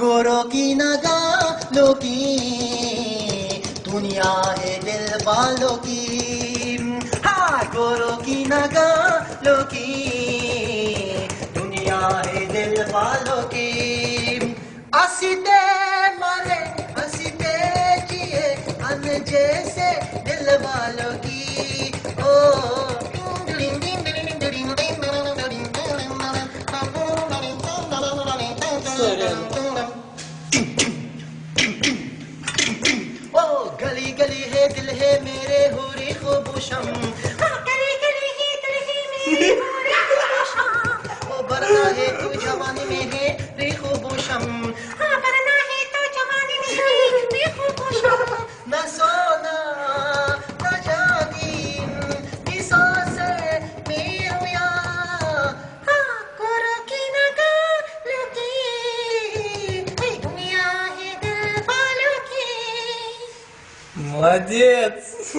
गोरों की नगालों की दुनिया दिल वालों की। हाँ गोरों की नगालों की दुनिया है दिल वालों की हँसते मरे हँसते जिए अन जैसे दिल वालों की। ओ गली गली है दिल है मेरे हुरी खुबुशम Молодец!